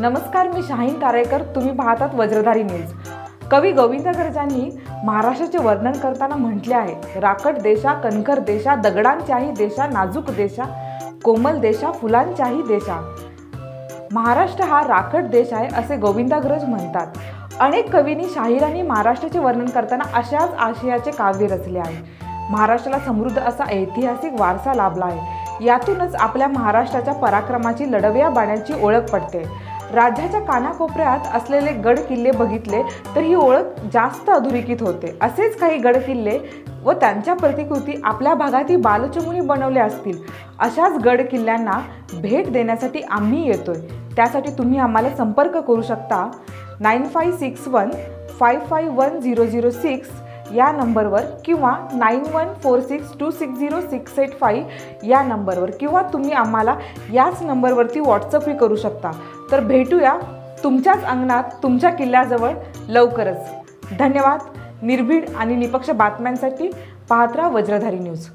नमस्कार मी शाहीन तारेकर तुम्ही पाहतात वज्रधारी न्यूज. कवी गोविंदाग्रजांनी महाराष्ट्राचे वर्णन करताना म्हटले आहे राकट देशा कणखर देशा दगडांच्याही देशा नाजूक देशा कोमल देशा फुलांच्याही देशा. महाराष्ट्र हा राकट देश आहे असे गोविंदाग्रज म्हणतात. अनेक कवींनी शाहिरांनी महाराष्ट्राचे वर्णन करताना अशाच आशयाचे काव्य रचले आहे. महाराष्ट्राला समृद्ध असा ऐतिहासिक वारसा लाभला आहे. यातूनच आपल्या महाराष्ट्राच्या पराक्रमाची लढव्या बाण्याची ओळख पडते राज्याच्या कानाकोपऱ्यात असलेले गड किल्ले बघितले तर ही ओळख जास्त अधोरेखित होते. असेच काही गड किल्ले व त्यांच्या प्रतिकृती आपल्या भागातील बालचमुनी बनवल्या असतील. अशाच गड किल्ल्यांना भेट देण्यासाठी आम्ही येतोय. त्यासाठी तुम्ही आम्हाला संपर्क करू शकता. Nine five six one five five one zero zero six या नंबरवर किंवा nine one four six two six zero six eight five या नंबरवर किंवा तुम्ही आम्हाला याच नंबरवरती व्हॉट्सअपही करू शकता. तर भेटूया तुमच्याच अंगणात तुमच्या किल्ल्याजवळ लवकरच. धन्यवाद. निर्भीड आणि निपक्ष बातम्यांसाठी पाहत राहा वज्रधारी न्यूज.